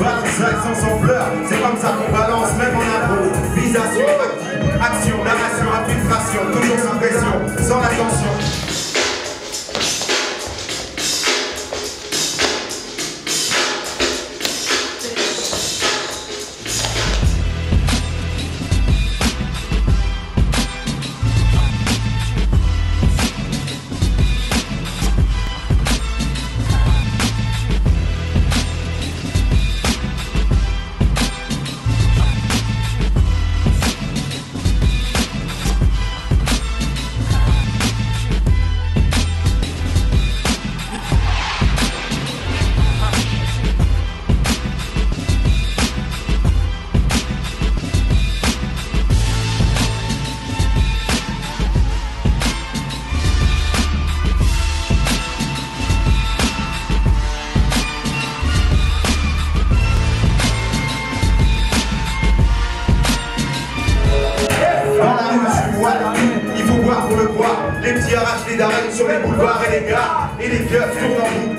Balance l'accent sans fleurs, c'est comme ça qu'on balance le les petits arrachent les darines sur les boulevards et les gars et les keufs tournent en bout